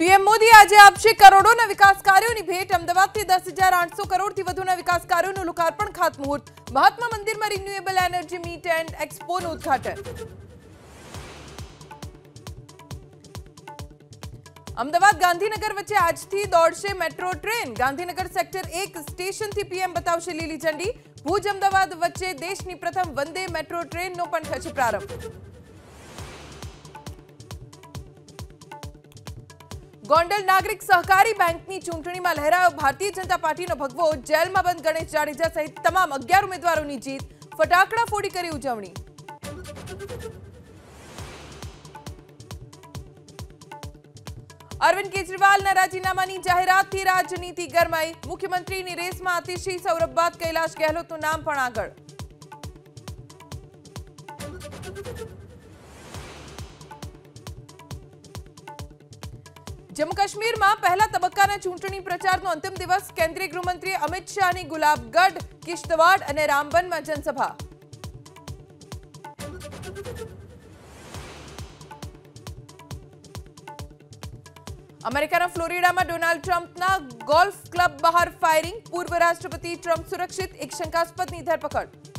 PM Modi આજે આપશે કરોડોના વિકાસ કાર્યોની ભેટ અમદાવાદથી દસ હજાર આઠસો કરોડથી વધુના વિકાસ કાર્યોનું લોકાર્પણ ખાતમુહૂર્ત મહાત્મા મંદિરમાં રિન્યુએબલ એનર્જી મીટ એન્ડ એક્સપોનું ઉદઘાટન અમદાવાદ ગાંધીનગર વચ્ચે આજથી દોડશે મેટ્રો ટ્રેન ગાંધીનગર સેક્ટર એક સ્ટેશનથી પીએમ બતાવશે લીલી ઝંડી ભુજ, અમદાવાદ વચ્ચે દેશની પ્રથમ વંદે મેટ્રો ટ્રેનનો પણ થશે પ્રારંભ. ગોંડલ નાગરિક સહકારી બેંકની ચૂંટણીમાં લહેરાયો ભારતીય જનતા પાર્ટીનો ભગવો, જેલમાં બંધ ગણેશ જાડેજા સહિત તમામ અગિયાર ઉમેદવારોની જીત, ફટાકડા ફોડી કરી ઉજવણી. અરવિંદ કેજરીવાલના રાજીનામાની જાહેરાતથી રાજનીતિ ગરમાઈ મુખ્યમંત્રીની રેસમાં અતિશી સૌરભ બાદ કૈલાશ ગેહલોતનું નામ પણ આગળ જમ્મુ કાશ્મીરમાં પહેલા તબક્કાના ચૂંટણી પ્રચારનો અંતિમ દિવસ કેન્દ્રીય ગૃહમંત્રી અમિત શાહની ગુલાબગઢ કિશ્તવાડ અને રામબનમાં જનસભા અમેરિકાના ફ્લોરિડામાં ડોનાલ્ડ ટ્રમ્પના ગોલ્ફ ક્લબ બહાર ફાયરિંગ પૂર્વ રાષ્ટ્રપતિ ટ્રમ્પ સુરક્ષિત એક શંકાસ્પદની ધરપકડ